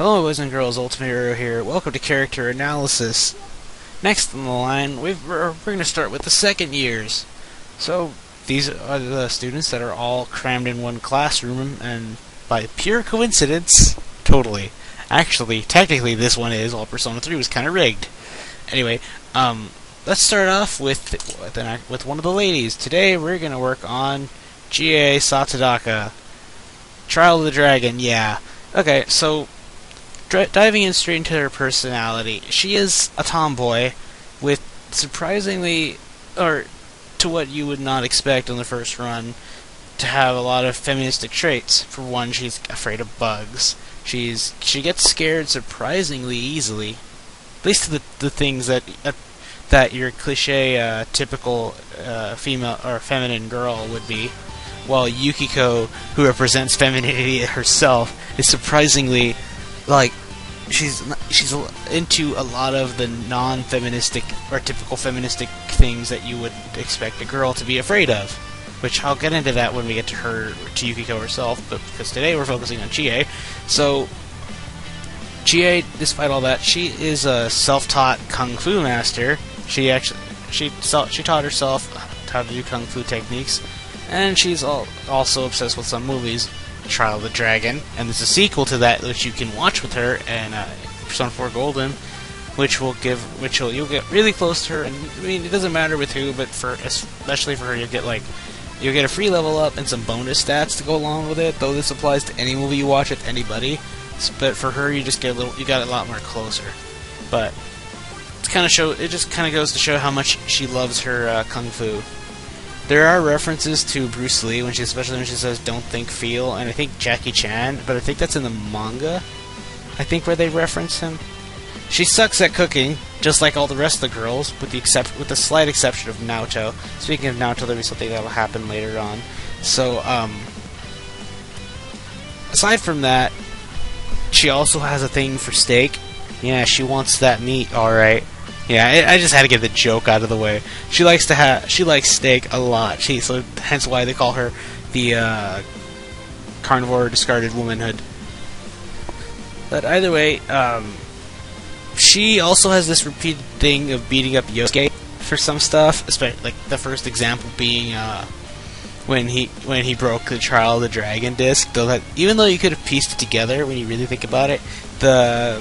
Hello, boys and girls. Ultimate Hero here. Welcome to Character Analysis. Next on the line, we're, we're going to start with the second years. So, these are the students that are all crammed in one classroom, and by pure coincidence, totally. Actually, technically, this one is. All Persona 3 was kind of rigged. Anyway, um, let's start off with with, an, with one of the ladies. Today, we're going to work on Chie Satonaka. Trial of the Dragon, yeah. Okay, so diving in straight into her personality, she is a tomboy with surprisingly, or to what you would not expect on the first run, to have a lot of feministic traits. For one, she's afraid of bugs. She's she gets scared surprisingly easily, at least the the things that uh, that your cliche uh, typical uh, female or feminine girl would be. While Yukiko, who represents femininity herself, is surprisingly like she's she's into a lot of the non-feministic or typical feministic things that you would expect a girl to be afraid of. Which I'll get into that when we get to her to Yukiko herself, but because today we're focusing on Chie. So Chie, despite all that, she is a self-taught kung fu master. She actually she she taught herself how to do kung fu techniques, and she's all, also obsessed with some movies. Trial of the Dragon, and there's a sequel to that which you can watch with her and uh, Persona 4 Golden, which will give which will you'll get really close to her. And I mean, it doesn't matter with who, but for especially for her, you'll get like you'll get a free level up and some bonus stats to go along with it. Though this applies to any movie you watch with anybody, but for her, you just get a little you got a lot more closer. But it's kind of show it just kind of goes to show how much she loves her uh, kung fu. There are references to Bruce Lee when she, especially when she says "Don't think, feel," and I think Jackie Chan, but I think that's in the manga. I think where they reference him. She sucks at cooking, just like all the rest of the girls, with the except with the slight exception of Naoto. Speaking of Naoto, there'll be something that'll happen later on. So, um, aside from that, she also has a thing for steak. Yeah, she wants that meat, all right. Yeah, I, I, just had to get the joke out of the way. She likes to have she likes steak a lot. She so hence why they call her the uh, carnivore discarded womanhood. But either way, um, she also has this repeated thing of beating up Yosuke for some stuff. Especially like the first example being uh, when he when he broke the Trial of the Dragon disc. Though that even though you could have pieced it together when you really think about it, the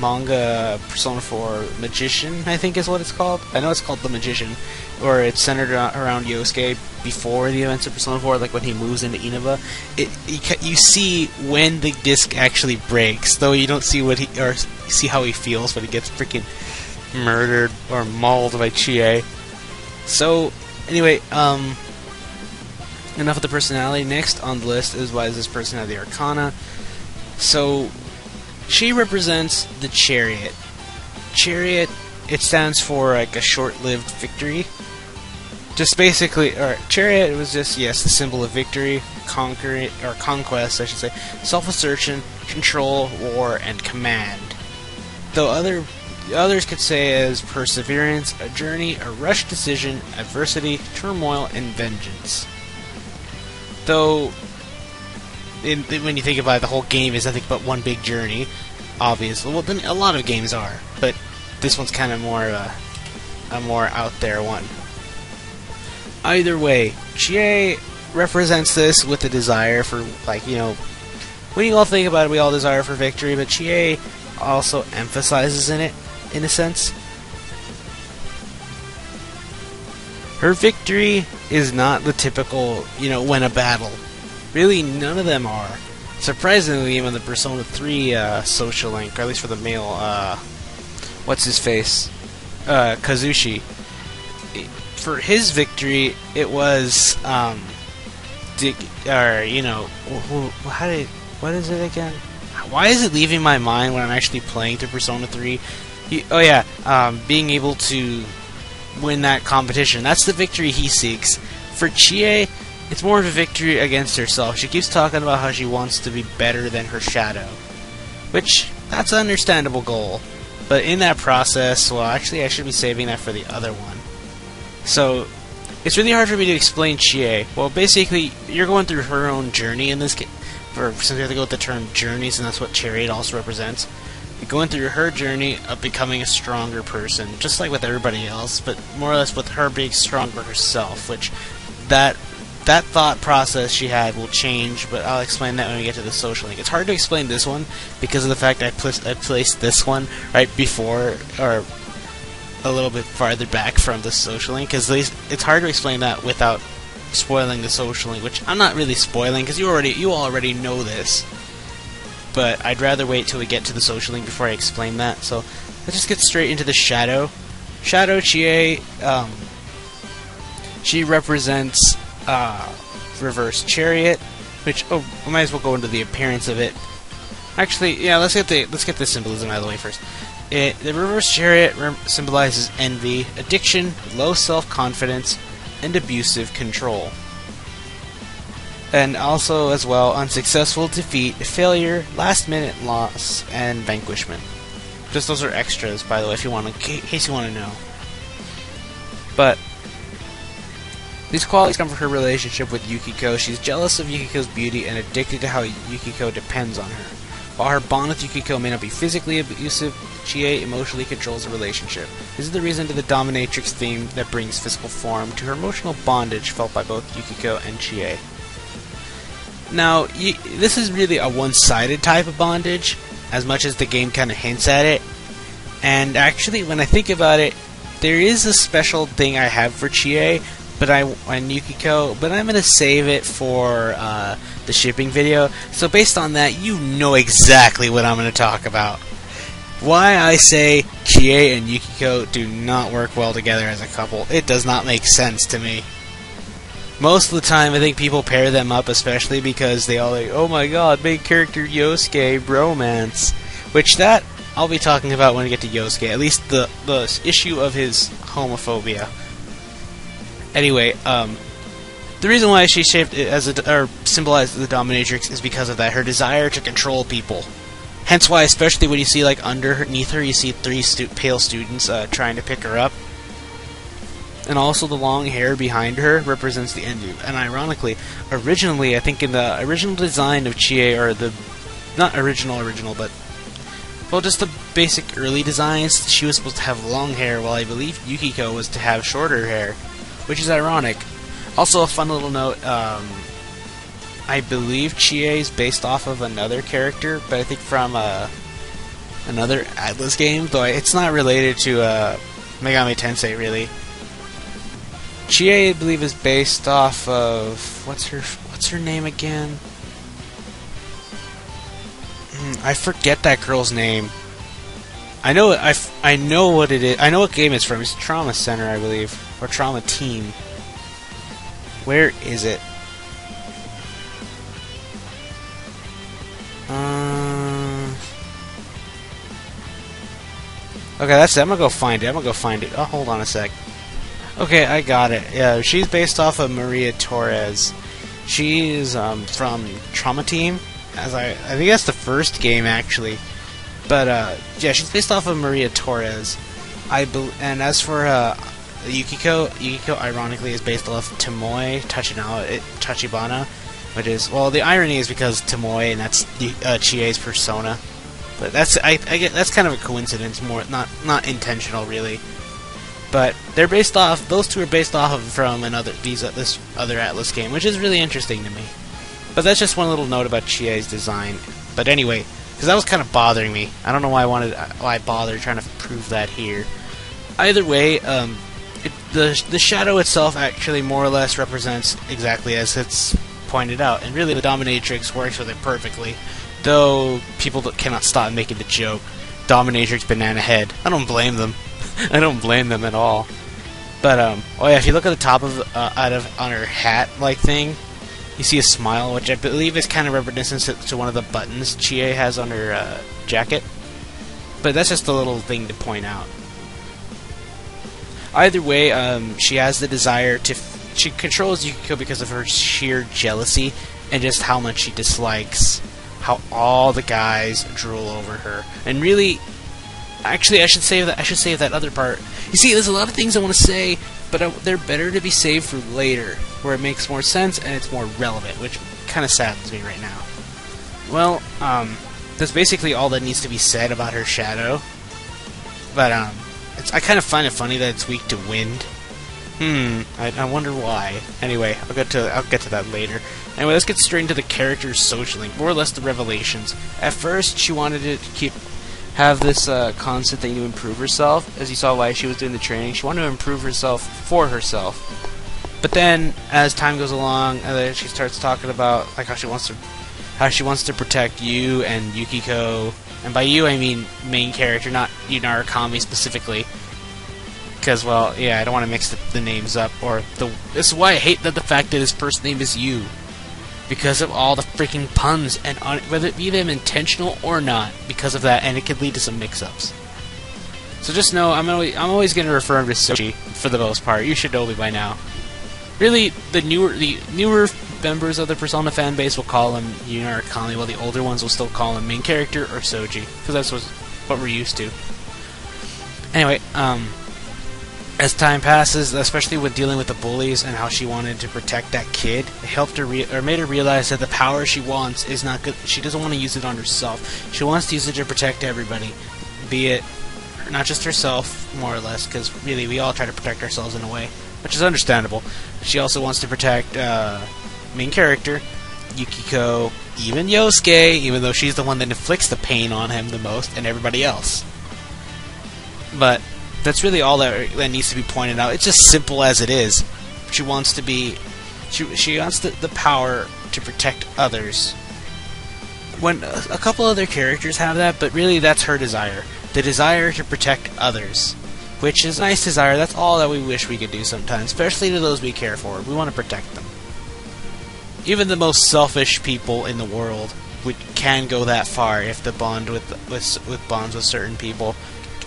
manga Persona 4 Magician, I think is what it's called. I know it's called The Magician, or it's centered around Yosuke before the events of Persona 4, like when he moves into Inaba. It, you, see when the disc actually breaks, though you don't see what he or see how he feels when he gets freaking murdered or mauled by Chie. So, anyway, um, enough of the personality. Next on the list is why does this person have the Arcana? So, she represents the chariot. Chariot, it stands for like a short-lived victory. Just basically, or chariot was just yes, the symbol of victory, conquer or conquest, I should say, self-assertion, control, war, and command. Though other others could say as perseverance, a journey, a rushed decision, adversity, turmoil, and vengeance. Though in, when you think about it, the whole game is nothing but one big journey. Obviously, well, then a lot of games are, but this one's kind of more a, a more out there one. Either way, Chie represents this with a desire for, like, you know, when you all think about it, we all desire for victory, but Chie also emphasizes in it, in a sense. Her victory is not the typical, you know, win a battle Really, none of them are. Surprisingly, even the Persona 3 uh, social link, or at least for the male, uh, what's his face? Uh, Kazushi. For his victory, it was, um, or, you know, how did, what is it again? Why is it leaving my mind when I'm actually playing through Persona 3? He, oh yeah, um, being able to win that competition. That's the victory he seeks. For Chie, it's more of a victory against herself. She keeps talking about how she wants to be better than her shadow. Which, that's an understandable goal. But in that process, well, actually, I should be saving that for the other one. So, it's really hard for me to explain Chie. Well, basically, you're going through her own journey in this game. or since we have to go with the term journeys, and that's what Chariot also represents, going through her journey of becoming a stronger person, just like with everybody else, but more or less with her being stronger herself, which that that thought process she had will change, but I'll explain that when we get to the social link. It's hard to explain this one because of the fact I, pl- I placed this one right before, or a little bit farther back from the social link, because it's hard to explain that without spoiling the social link, which I'm not really spoiling because you already you already know this. But I'd rather wait till we get to the social link before I explain that. So let's just get straight into the shadow. Shadow Chie, um, she represents uh, reverse chariot, which oh, we might as well go into the appearance of it. Actually, yeah, let's get the let's get the symbolism out of the way first. It, the reverse chariot symbolizes envy, addiction, low self-confidence, and abusive control. And also, as well, unsuccessful defeat, failure, last-minute loss, and vanquishment. Just those are extras, by the way, if you want, in case you want to know. But these qualities come from her relationship with Yukiko. She's jealous of Yukiko's beauty and addicted to how Yukiko depends on her. While her bond with Yukiko may not be physically abusive, Chie emotionally controls the relationship. This is the reason to the dominatrix theme that brings physical form to her emotional bondage felt by both Yukiko and Chie. Now, this is really a one-sided type of bondage, as much as the game kind of hints at it. And actually, when I think about it, there is a special thing I have for Chie but I and Yukiko, but I'm gonna save it for uh, the shipping video. So based on that, you know exactly what I'm gonna talk about. Why I say Chie and Yukiko do not work well together as a couple. It does not make sense to me. Most of the time, I think people pair them up, especially because they all like, oh my god, main character Yosuke bromance. Which that I'll be talking about when we get to Yosuke. At least the the issue of his homophobia. Anyway, um, the reason why she shaped as a, or symbolized the dominatrix is because of that her desire to control people. Hence why, especially when you see like underneath her, you see three stu pale students uh, trying to pick her up, and also the long hair behind her represents the envy. And ironically, originally, I think in the original design of Chie, or the not original original, but well, just the basic early designs, she was supposed to have long hair, while I believe Yukiko was to have shorter hair which is ironic. Also, a fun little note. Um, I believe Chie is based off of another character, but I think from uh, another Atlus game, though it's not related to uh, Megami Tensei really. Chie, I believe, is based off of what's her what's her name again? Hmm, I forget that girl's name. I know I, I know what it is. I know what game it's from. It's Trauma Center, I believe or Trauma Team. Where is it? Uh, okay, that's it. I'm gonna go find it. I'm gonna go find it. Oh, hold on a sec. Okay, I got it. Yeah, she's based off of Maria Torres. She's um, from Trauma Team. As I, I think that's the first game actually. But uh, yeah, she's based off of Maria Torres. I be- and as for uh, Yukiko, Yukiko ironically is based off Tomoe Tachibana, Tachibana, which is well the irony is because Tomoe and that's uh, Chie's persona, but that's I, I get that's kind of a coincidence, more not not intentional really. But they're based off; those two are based off of from another these uh, this other Atlus game, which is really interesting to me. But that's just one little note about Chie's design. But anyway, because that was kind of bothering me. I don't know why I wanted why I bothered trying to prove that here. Either way, um, it, the the shadow itself actually more or less represents exactly as it's pointed out, and really the dominatrix works with it perfectly. Though people cannot stop making the joke, dominatrix banana head. I don't blame them. I don't blame them at all. But um, oh yeah, if you look at the top of uh, out of on her hat like thing, you see a smile, which I believe is kind of reminiscent to one of the buttons Chie has on her uh, jacket. But that's just a little thing to point out. Either way, um, she has the desire to. She controls Yukiko because of her sheer jealousy and just how much she dislikes how all the guys drool over her. And really, actually, I should save that. I should save that other part. You see, there's a lot of things I want to say, but I, they're better to be saved for later, where it makes more sense and it's more relevant, which kind of saddens me right now. Well, um, that's basically all that needs to be said about her shadow. But um, it's, I kind of find it funny that it's weak to wind. Hmm, I, I wonder why. Anyway, I'll get to I'll get to that later. Anyway, let's get straight into the character's social link, more or less the revelations. At first, she wanted to keep have this uh, constant thing to improve herself. As you saw why she was doing the training, she wanted to improve herself for herself. But then, as time goes along, uh, she starts talking about like how she wants to how she wants to protect you and Yukiko, and by you I mean main character, not Yu Narukami specifically. Because, well, yeah, I don't want to mix the, the, names up, or the. This is why I hate that the fact that his first name is you, because of all the freaking puns, and on, whether it be them intentional or not, because of that, and it could lead to some mix-ups. So just know, I'm always, I'm always going to refer him to Soji for the most part. You should know me by now. Really, the newer the newer members of the Persona fan base will call him Yu Narukami, while the older ones will still call him main character or Soji, because that's what we're used to. Anyway, um, as time passes, especially with dealing with the bullies and how she wanted to protect that kid, it helped her re- or made her realize that the power she wants is not good. She doesn't want to use it on herself. She wants to use it to protect everybody, be it not just herself, more or less, because really we all try to protect ourselves in a way, which is understandable. She also wants to protect uh, main character, Yukiko, even Yosuke, even though she's the one that inflicts the pain on him the most, and everybody else. But that's really all that, that needs to be pointed out. It's just simple as it is. She wants to be, she she wants the, the power to protect others. When a, a couple other characters have that, but really that's her desire, the desire to protect others, which is a nice desire. That's all that we wish we could do sometimes, especially to those we care for. We want to protect them even the most selfish people in the world would, can go that far if the bond with, with with bonds with certain people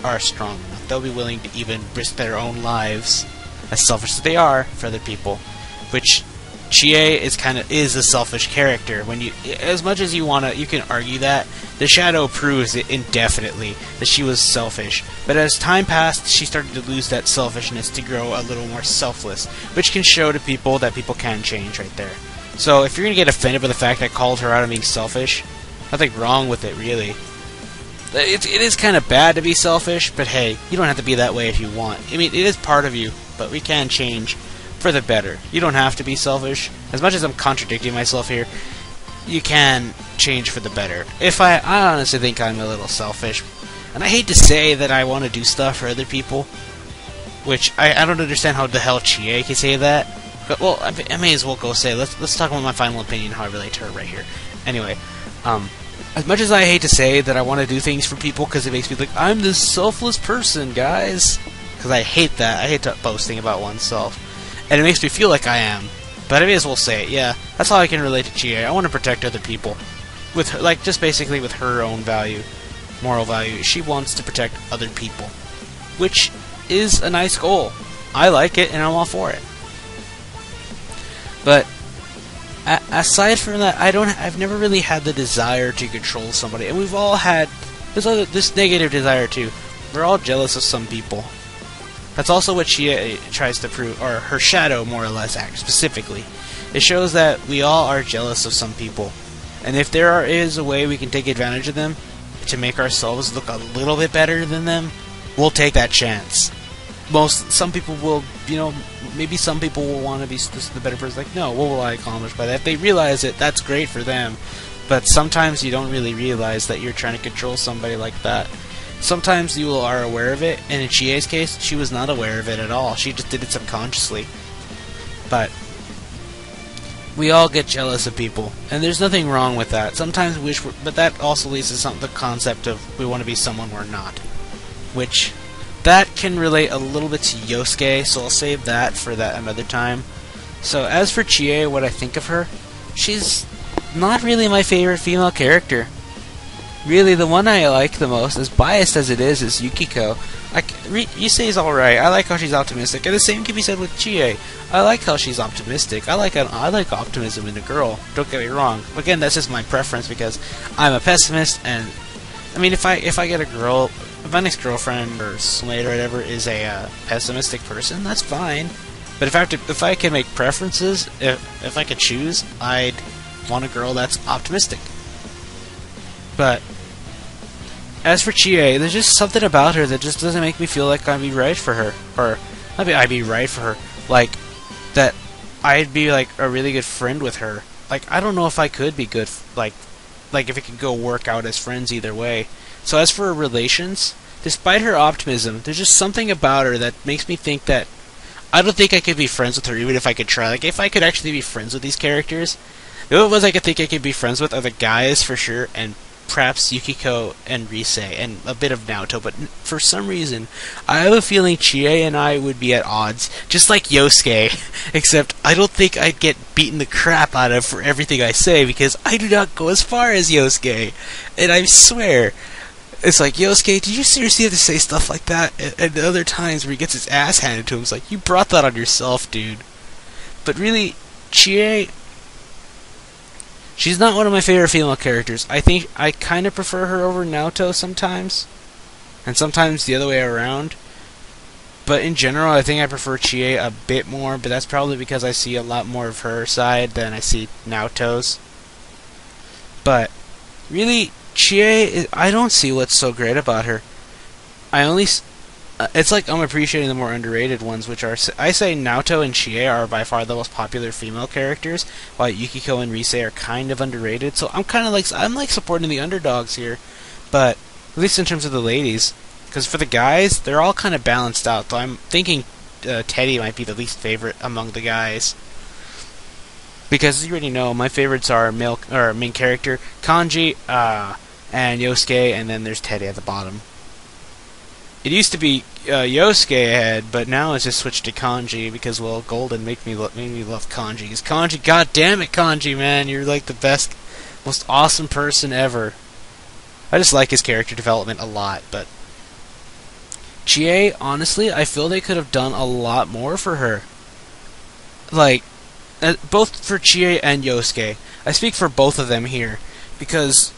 are strong. They'll be willing to even risk their own lives, as selfish as they are, for other people. Which Chie is kind of is a selfish character. When you, as much as you wanna, you can argue that the Shadow proves it indefinitely that she was selfish. But as time passed, she started to lose that selfishness to grow a little more selfless, which can show to people that people can change right there. So if you're gonna get offended by the fact I called her out on being selfish, nothing wrong with it really. It, it is kind of bad to be selfish, but hey, you don't have to be that way if you want. I mean, it is part of you, but we can change for the better. You don't have to be selfish. As much as I'm contradicting myself here, you can change for the better. If I, I honestly think I'm a little selfish, and I hate to say that I want to do stuff for other people, which I, I don't understand how the hell Chie can say that. But, well, I, I, may as well go say. Let's let's talk about my final opinion, how I relate to her right here. Anyway, um, as much as I hate to say that I want to do things for people because it makes me like I'm this selfless person, guys. Because I hate that. I hate boasting about oneself, and it makes me feel like I am. But I may as well say it. Yeah, that's how I can relate to Chie. I want to protect other people, with her, like just basically with her own value, moral value. She wants to protect other people, which is a nice goal. I like it, and I'm all for it. But aside from that, I don't. I've never really had the desire to control somebody, and we've all had this other this negative desire too. We're all jealous of some people. That's also what she uh, tries to prove, or her shadow, more or less, act specifically. It shows that we all are jealous of some people, and if there are, is a way we can take advantage of them to make ourselves look a little bit better than them, we'll take that chance most some people will you know maybe some people will want to be the better person like no what will i accomplish by that? If they realize it that's great for them. But sometimes you don't really realize that you're trying to control somebody like that. Sometimes you are aware of it and in Chie's case she was not aware of it at all. She just did it subconsciously. But we all get jealous of people and there's nothing wrong with that. Sometimes we wish but that also leads to some, the concept of we want to be someone we're not which can relate a little bit to Yosuke, so I'll save that for that another time. So as for Chie, what I think of her, she's not really my favorite female character. Really, the one I like the most, as biased as it is, is Yukiko. Like, Yusuke's alright. I like how she's optimistic, and the same can be said with Chie. I like how she's optimistic. I like I like optimism in a girl. Don't get me wrong. Again, that's just my preference because I'm a pessimist, and I mean, if I if I get a girl if my next girlfriend or soulmate or whatever is a uh, pessimistic person, that's fine. But if I have to, if I can make preferences, if if I could choose, I'd want a girl that's optimistic. But as for Chie, there's just something about her that just doesn't make me feel like I'd be right for her, or maybe I'd be right for her, like that I'd be like a really good friend with her. Like I don't know if I could be good, like like if it could go work out as friends either way. So as for her relations, despite her optimism, there's just something about her that makes me think that I don't think I could be friends with her even if I could try. Like if I could actually be friends with these characters, the only ones I could think I could be friends with are the guys for sure, and perhaps Yukiko and Rise, and a bit of Naoto. But for some reason, I have a feeling Chie and I would be at odds, just like Yosuke. Except I don't think I'd get beaten the crap out of for everything I say because I do not go as far as Yosuke, and I swear. It's like, Yosuke, did you seriously have to say stuff like that? And, the other times where he gets his ass handed to him, it's like, you brought that on yourself, dude. But really, Chie She's not one of my favorite female characters. I think I kind of prefer her over Naoto sometimes, and sometimes the other way around. But in general, I think I prefer Chie a bit more, but that's probably because I see a lot more of her side than I see Naoto's. But really, Chie, I don't see what's so great about her. I only uh, it's like I'm appreciating the more underrated ones, which are I say Naoto and Chie are by far the most popular female characters, while Yukiko and Rise are kind of underrated. So I'm kind of like I'm like supporting the underdogs here, but at least in terms of the ladies, because for the guys they're all kind of balanced out. though I'm thinking uh, Teddy might be the least favorite among the guys. Because as you already know, my favorites are male or main character Kanji, uh, and Yosuke, and then there's Teddy at the bottom. It used to be uh, Yosuke ahead, but now it's just switched to Kanji because well, Golden made me made me love Kanji. Cause Kanji, god damn it, Kanji, man, you're like the best, most awesome person ever. I just like his character development a lot, but Chie, honestly, I feel they could have done a lot more for her. Like, uh, both for Chie and Yosuke. I speak for both of them here because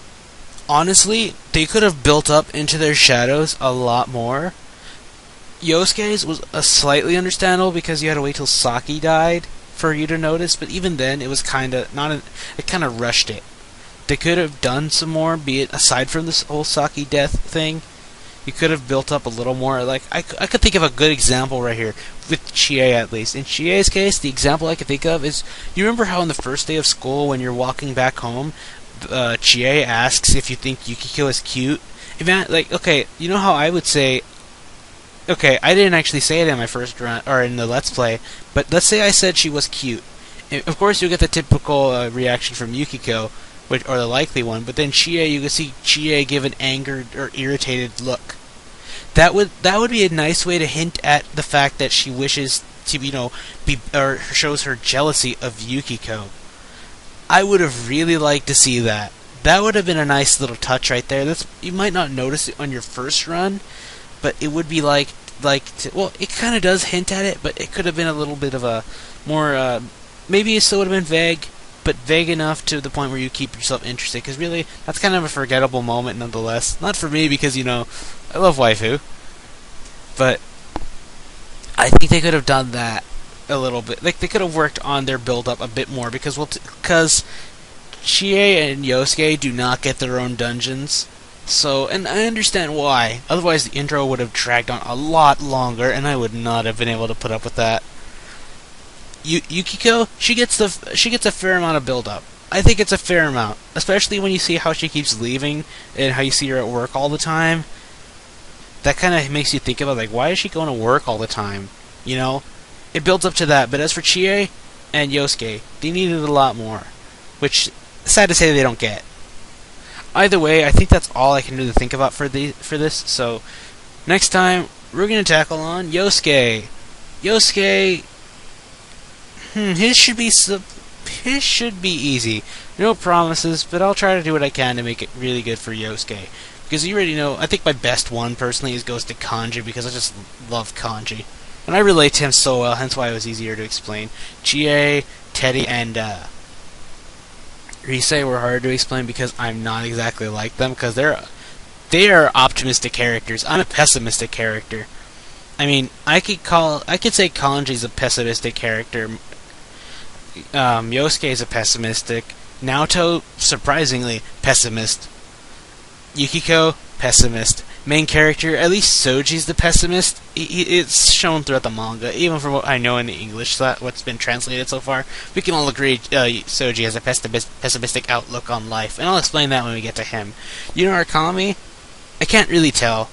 honestly, they could have built up into their shadows a lot more. Yosuke's was a slightly understandable because you had to wait till Saki died for you to notice, but even then, it was kind of not. A, it kind of rushed it. They could have done some more, be it aside from this whole Saki death thing. You could have built up a little more. Like I, I could think of a good example right here with Chie at least. In Chie's case, the example I could think of is you remember how on the first day of school when you're walking back home, uh, Chie asks if you think Yukiko is cute. Even like okay, you know how I would say. Okay, I didn't actually say it in my first run or in the let's play, but let's say I said she was cute. And of course, you get the typical uh, reaction from Yukiko, which or the likely one. But then Chie, you can see Chie give an angered or irritated look. That would that would be a nice way to hint at the fact that she wishes to you know be or shows her jealousy of Yukiko. I would have really liked to see that. That would have been a nice little touch right there. That's you might not notice it on your first run, but it would be like like to, well, it kind of does hint at it, but it could have been a little bit of a more uh, maybe it still would have been vague, but vague enough to the point where you keep yourself interested. Because really, that's kind of a forgettable moment nonetheless. Not for me because you know I love waifu, but I think they could have done that a little bit. Like they could have worked on their build up a bit more because well, because Chie and Yosuke do not get their own dungeons. So, and I understand why. Otherwise, the intro would have dragged on a lot longer, and I would not have been able to put up with that. Y- Yukiko, she gets the she gets a fair amount of build up. I think it's a fair amount, especially when you see how she keeps leaving and how you see her at work all the time. That kind of makes you think about like, why is she going to work all the time? You know, it builds up to that. But as for Chie and Yosuke, they needed a lot more, which sad to say they don't get. Either way, I think that's all I can really think about for the for this. So next time we're gonna tackle on Yosuke. Yosuke, hmm, his should be his should be easy. No promises, but I'll try to do what I can to make it really good for Yosuke. Because you already know, I think my best one personally is goes to Kanji because I just love Kanji. And I relate to him so well, hence why it was easier to explain. Chie, Teddy, and uh, Rise were hard to explain because I'm not exactly like them, because they're they are optimistic characters. I'm a pessimistic character. I mean, I could call I could say Kanji's a pessimistic character. Um, Yosuke is a pessimistic. Naoto, surprisingly, pessimist. Yukiko, pessimist. Main character, at least Soji's the pessimist. He, he, it's shown throughout the manga, even from what I know in the English, what's been translated so far. We can all agree uh, Soji has a pessimistic outlook on life, and I'll explain that when we get to him. Yu Narukami? I can't really tell.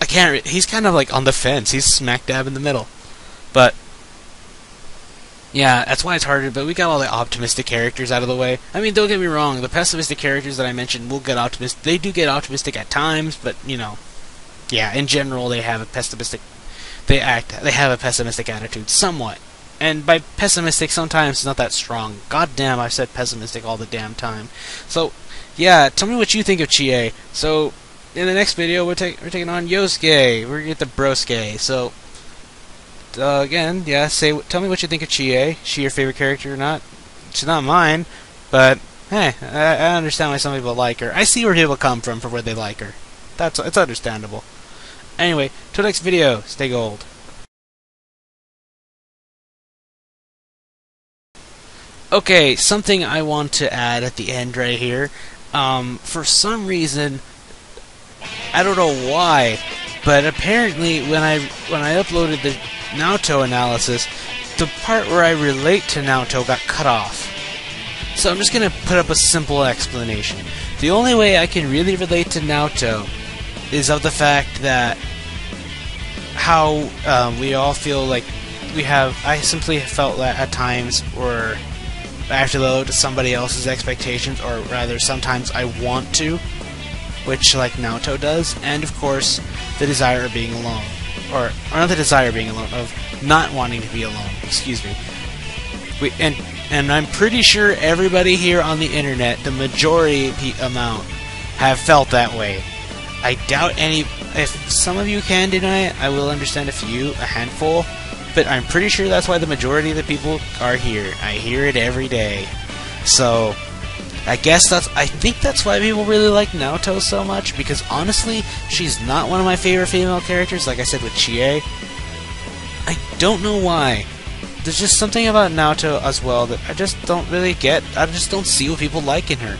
I can't. He's kind of like on the fence. He's smack dab in the middle. But yeah, that's why it's harder, but we got all the optimistic characters out of the way. I mean, don't get me wrong, the pessimistic characters that I mentioned will get optimistic. They do get optimistic at times, but, you know, yeah, in general, they have a pessimistic. They act. They have a pessimistic attitude, somewhat. And by pessimistic, sometimes it's not that strong. God damn, I've said pessimistic all the damn time. So, yeah, tell me what you think of Chie. So, in the next video, we're, take, we're taking on Yosuke. We're gonna get the Brosuke. So, uh, again, yeah, say, tell me what you think of Chie. She your favorite character or not? She's not mine, but hey, I, I understand why some people like her. I see where people come from for where they like her. That's it's understandable. Anyway, till next video, stay gold. Okay, something I want to add at the end right here. Um, for some reason, I don't know why, but apparently when I when I uploaded the Naoto analysis, the part where I relate to Naoto got cut off. So I'm just going to put up a simple explanation. The only way I can really relate to Naoto is of the fact that how um, we all feel like we have. I simply felt that at times, or I have to to somebody else's expectations, or rather, sometimes I want to, which like Naoto does, and of course, the desire of being alone or, or not the desire of being alone, of not wanting to be alone. Excuse me. We, and and I'm pretty sure everybody here on the internet, the majority amount, have felt that way. I doubt any. If some of you can deny it, I will understand a few, a handful, but I'm pretty sure that's why the majority of the people are here. I hear it every day. So, I guess that's. I think that's why people really like Naoto so much because honestly, she's not one of my favorite female characters. Like I said with Chie, I don't know why. There's just something about Naoto as well that I just don't really get. I just don't see what people like in her.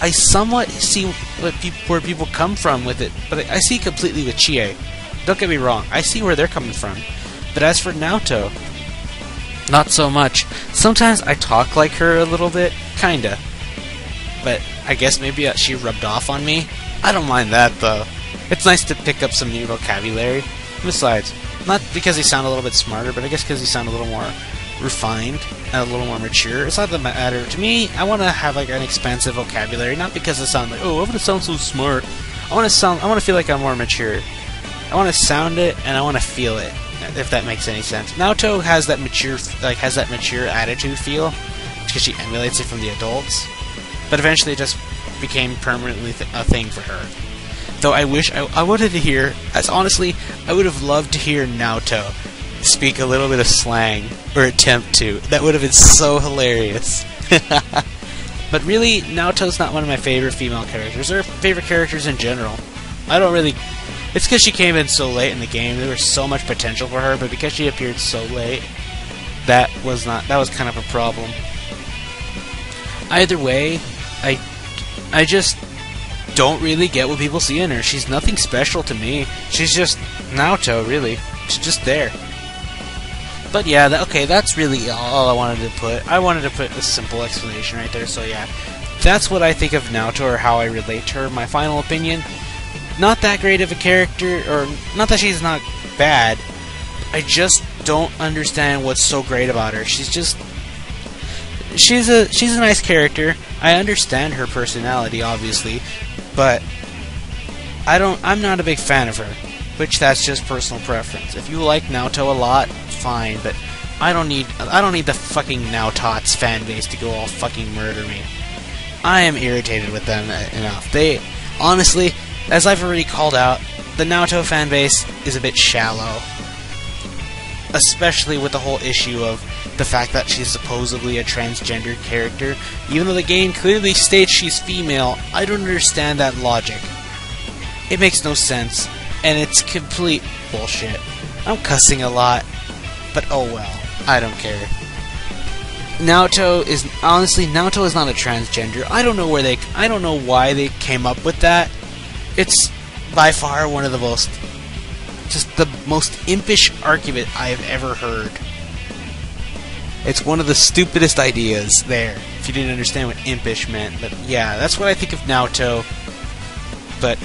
I somewhat see what pe- where people come from with it, but I, I see completely with Chie. Don't get me wrong, I see where they're coming from. But as for Naoto, not so much. Sometimes I talk like her a little bit, kinda but I guess maybe uh, she rubbed off on me. I don't mind that though. It's nice to pick up some new vocabulary. Besides, not because they sound a little bit smarter, but I guess because they sound a little more refined and a little more mature. It's not the matter to me. I want to have like an expansive vocabulary, not because I sound like oh, I want to sound so smart. I want to sound. I want to feel like I'm more mature. I want to sound it and I want to feel it. If that makes any sense. Naoto has that mature, like has that mature attitude feel, because she emulates it from the adults but eventually it just became permanently th a thing for her. Though I wish I, I wanted to hear, as honestly, I would have loved to hear Naoto speak a little bit of slang, or attempt to. That would have been so hilarious. but really, Naoto's not one of my favorite female characters, or favorite characters in general. I don't really. It's because she came in so late in the game. There was so much potential for her, but because she appeared so late, that was not. That was kind of a problem. Either way, I, I just don't really get what people see in her. She's nothing special to me. She's just Naoto, really. She's just there. But yeah, that, okay, that's really all I wanted to put. I wanted to put a simple explanation right there, so yeah. That's what I think of Naoto, or how I relate to her. My final opinion, not that great of a character, or not that she's not bad. I just don't understand what's so great about her. She's just she's a she's a nice character. I understand her personality, obviously, but I don't. I'm not a big fan of her, which that's just personal preference. If you like Naoto a lot, fine, but I don't need. I don't need the fucking Naotots fan base to go all fucking murder me. I am irritated with them enough. They, honestly, as I've already called out, the Naoto fan base is a bit shallow, especially with the whole issue of the fact that she's supposedly a transgender character, even though the game clearly states she's female, I don't understand that logic. It makes no sense, and it's complete bullshit. I'm cussing a lot, but oh well, I don't care. Naoto is honestly Naoto is not a transgender. I don't know where they I don't know why they came up with that. It's by far one of the most, just the most impish argument I have ever heard. It's one of the stupidest ideas there, if you didn't understand what impish meant. But yeah, that's what I think of Naoto. But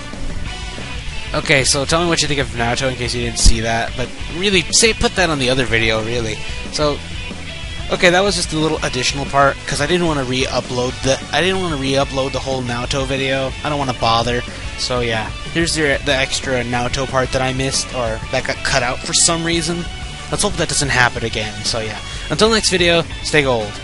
Okay, so tell me what you think of Naoto in case you didn't see that. But really, say put that on the other video, really. So, okay, that was just a little additional part because I didn't want to re-upload the I didn't want to re-upload the whole Naoto video. I don't want to bother. So yeah, here's the the extra Naoto part that I missed or that got cut out for some reason. Let's hope that doesn't happen again. So yeah, until next video, stay gold.